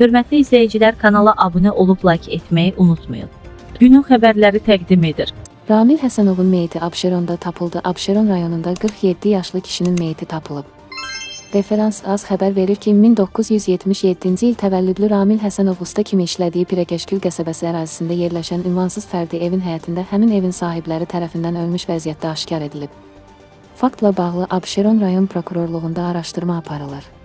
Hörmətli izləyicilər kanala abunə olub like etməyi unutmayın. Günün xəbərləri təqdim edir. Ramil Həsənovun meyiti Abşeronda tapıldı. Abşeron rayonunda 47 yaşlı kişinin meyiti tapılıb. Referans az xəbər verir ki, 1977-ci il təvəllüdlü Ramil Həsənov usta kimi işlədiyi Pirəkəşgül qəsəbəsi ərazisində yerləşən ünvansız fərdi evin həyətində həmin evin sahibləri tərəfindən ölmüş vəziyyətdə aşkar edilib. Faktla bağlı Abşeron rayon prokurorluğunda araşdırma aparılır.